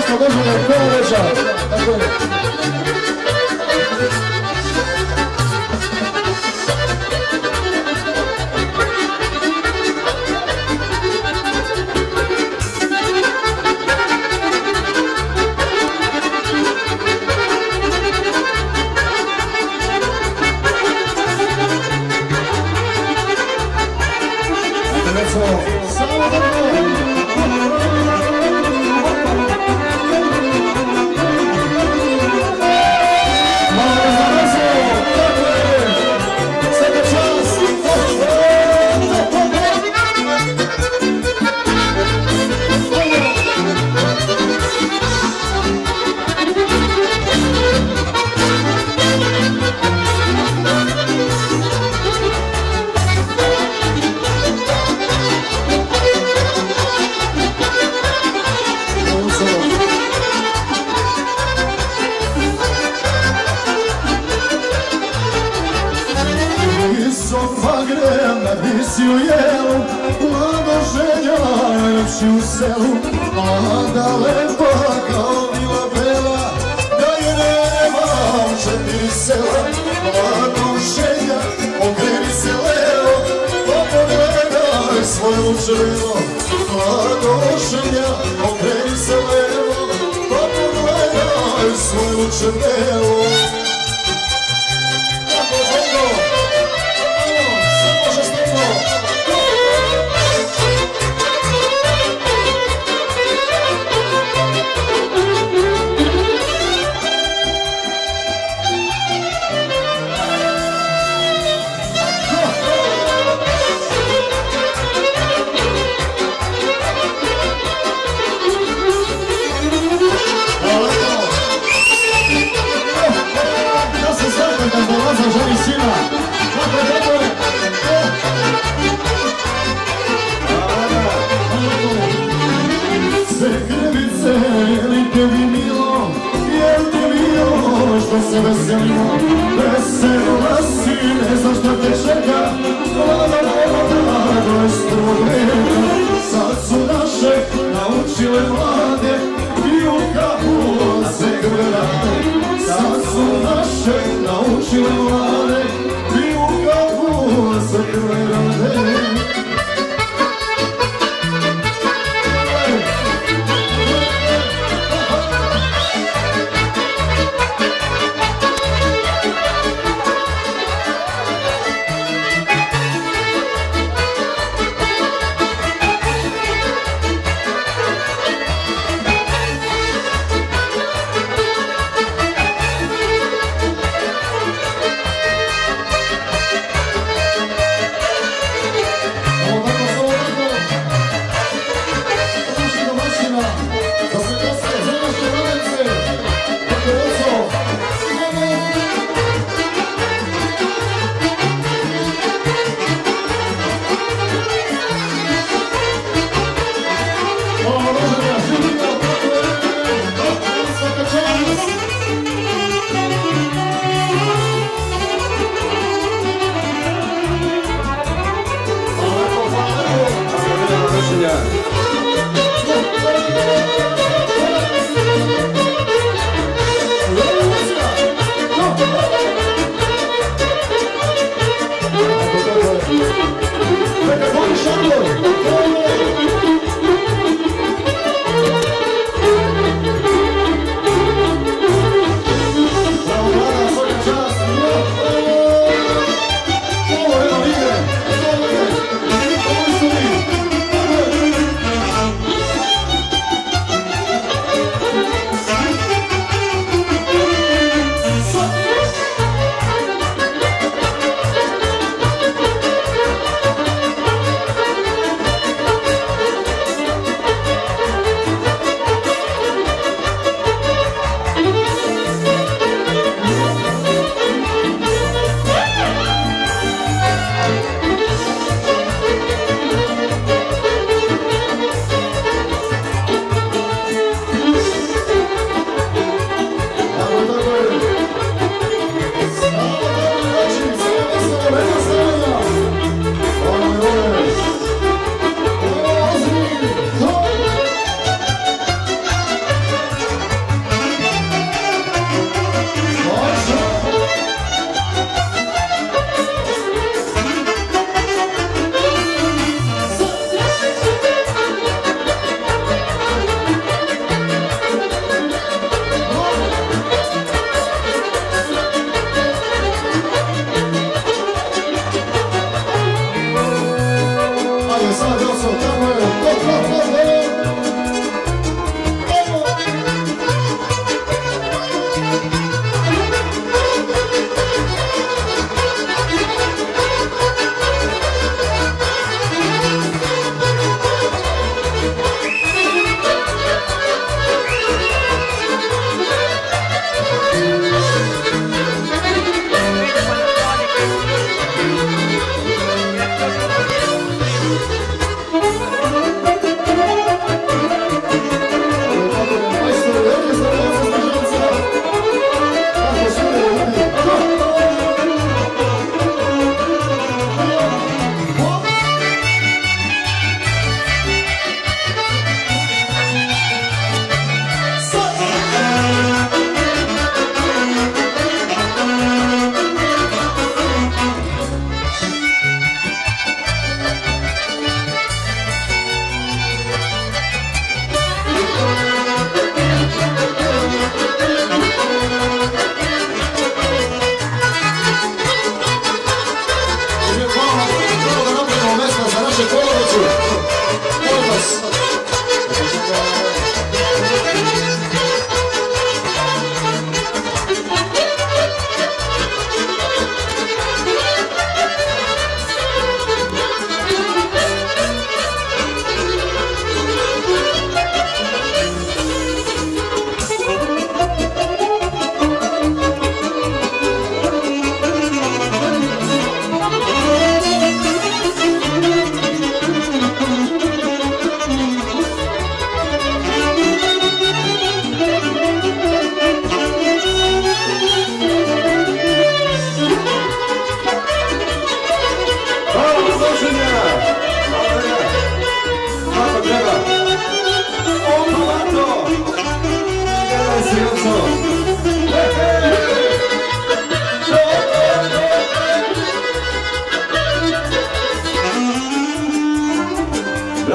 wszystko dobrze, jak było leżało. Tak było. Kad visi u jelu Mlado ženja još u selu. Mlada lepa kao bila bela Da je nema četiri sela. Mlado ženja okreni se levo Pa pogledaj svoju črno Mlado ženja okreni se levo Pa pogledaj svoju črnelo Vesela si, ne znaš šta te čeka, mlada voda, dvajstog veka.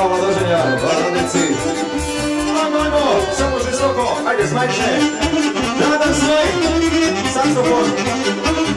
Bravo, dođenja, radnici. Ajmo, ajmo, samo žestoko, ajde, smajšne. Radan svoj, saksofon.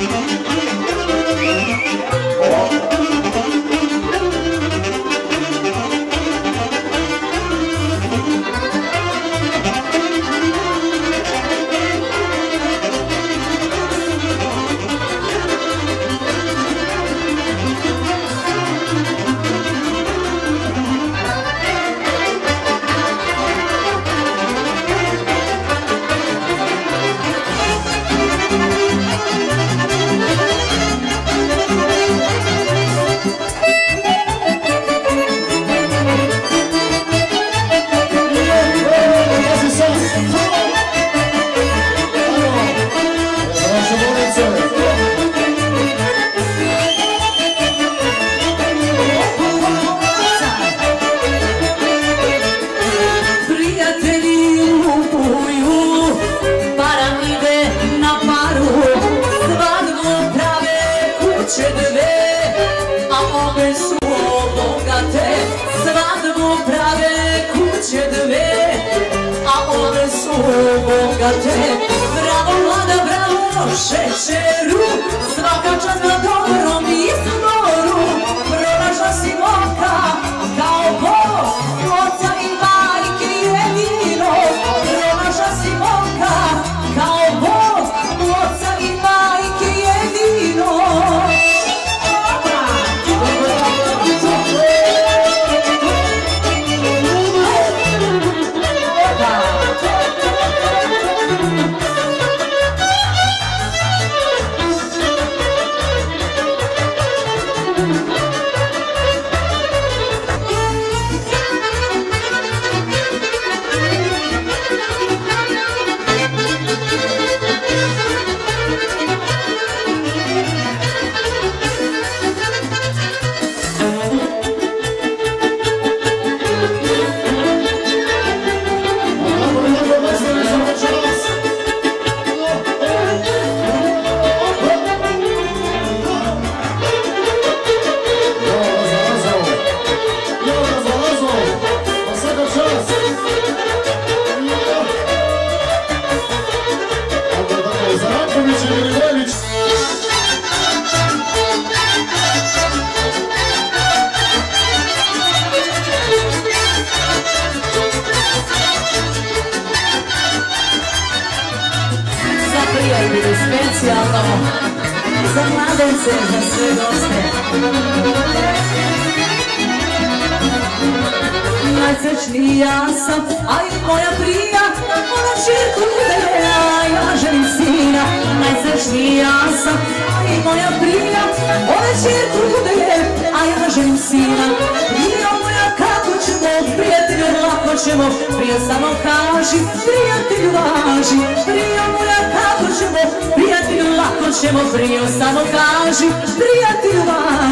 Bogate Bravo mlada, bravo šećeru. Svaka čast na za prijatelje specijalno za mladence, za sve goste. Najsrećnija sam, a i moja prija. Ona čirku udele, a ja želim sina. Najsrećnija sam, a i moja prija. Ona čirku udele, a ja želim sina. Prija moja ćemo prijatelju lako ćemo prije samo kaži prijatelju važi. Prija moja kako ćemo prijatelju lako ćemo prije samo kaži prijatelju važi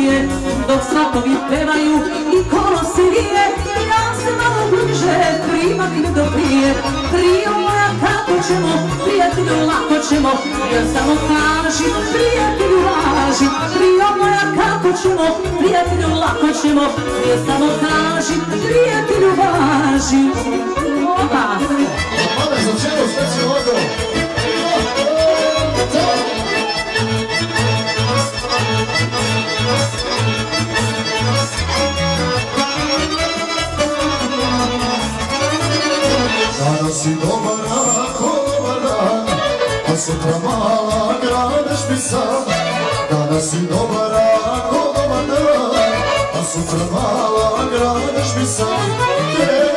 prije Dok svatovi pevaju i kolo se vije Ja se malo bliže primam do prije. Prio moja kako ćemo, prijatelju lako ćemo. Prio samo kaži, prijatelju važi Prio moja kako ćemo, prijatelju lako ćemo. Prio samo kaži, prijatelju važi Opa! Mame, za čemu sve si si dobar, ako a sutra mala gradeš mi sam. Danas si dobar, ako a sutra mala gradeš mi sam.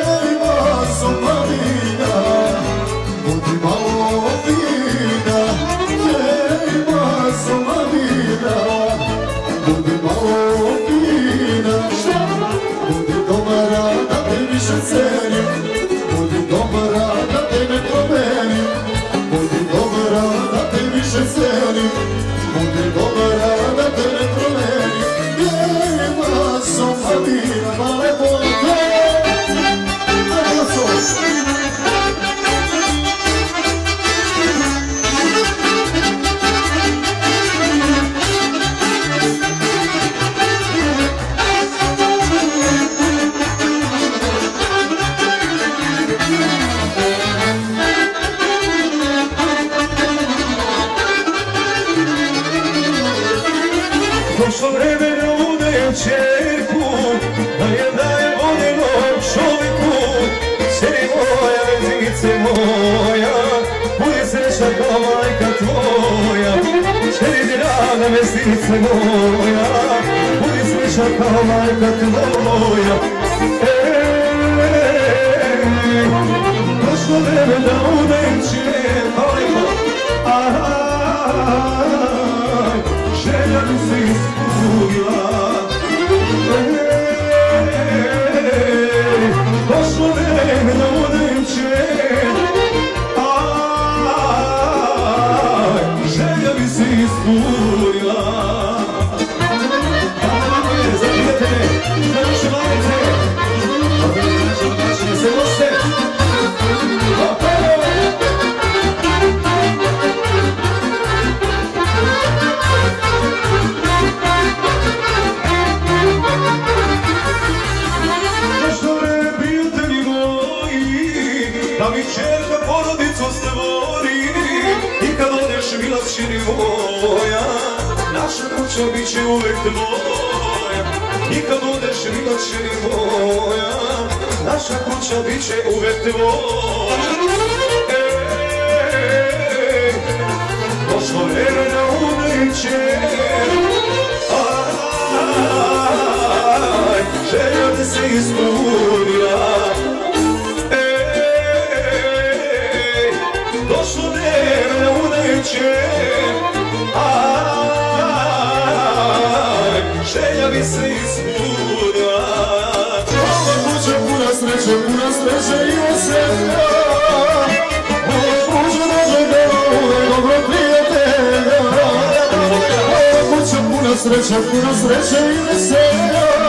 majka tvoja. Ej, došlo vreme da odem čerko Aj, želja mi se ispunila. noću bit će uvek tvoj e, Došlo vreme da umriće. Želja ti se ispunila. E, došlo vreme da umriće. Želja mi se ispunila. sreća, puno sreće i veselja